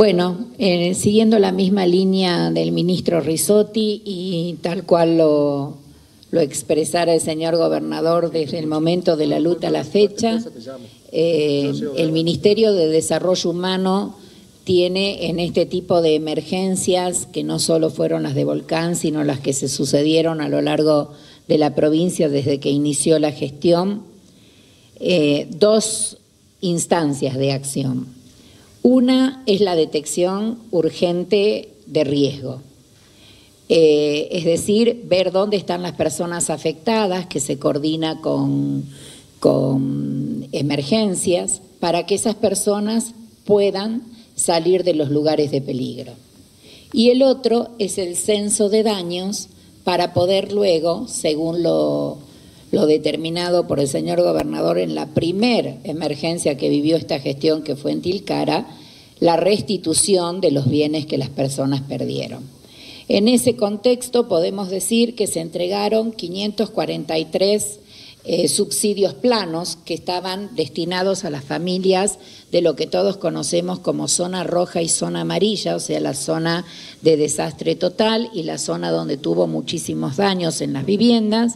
Bueno, eh, siguiendo la misma línea del ministro Risotti y tal cual lo, expresara el señor gobernador desde el momento de la luta a la fecha, eh, el Ministerio de Desarrollo Humano tiene en este tipo de emergencias, que no solo fueron las de Volcán, sino las que se sucedieron a lo largo de la provincia desde que inició la gestión, eh, dos instancias de acción. Una es la detección urgente de riesgo, eh, es decir, ver dónde están las personas afectadas, que se coordina con, con emergencias, para que esas personas puedan salir de los lugares de peligro. Y el otro es el censo de daños para poder luego, según lo, determinado por el señor gobernador en la primer emergencia que vivió esta gestión, que fue en Tilcara, la restitución de los bienes que las personas perdieron. En ese contexto podemos decir que se entregaron 543 eh, subsidios planos que estaban destinados a las familias de lo que todos conocemos como zona roja y zona amarilla, o sea, la zona de desastre total y la zona donde tuvo muchísimos daños en las viviendas.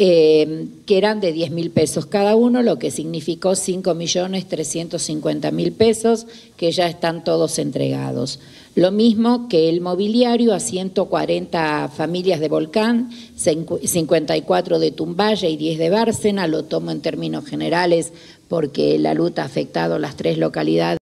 Eh, que eran de 10 mil pesos cada uno, lo que significó 5 millones 350 mil pesos, que ya están todos entregados. Lo mismo que el mobiliario a 140 familias de Volcán, 54 de Tumbaya y 10 de Bárcena, lo tomo en términos generales porque la luta ha afectado las tres localidades